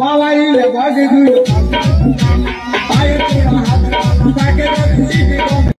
mobile भाग